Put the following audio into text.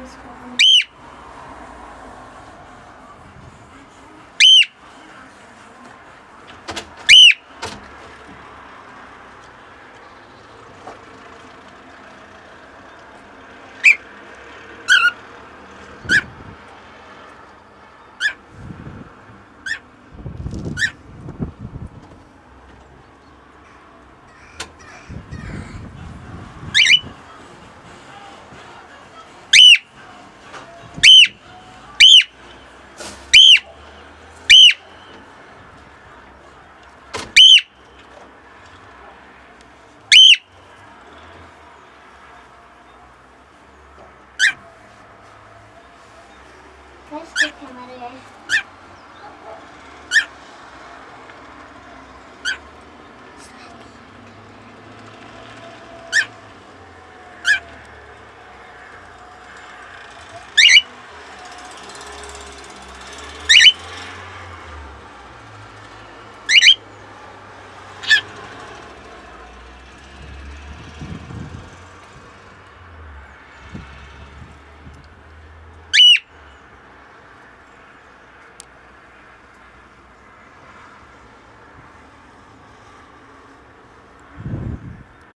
He's gone. Kamera.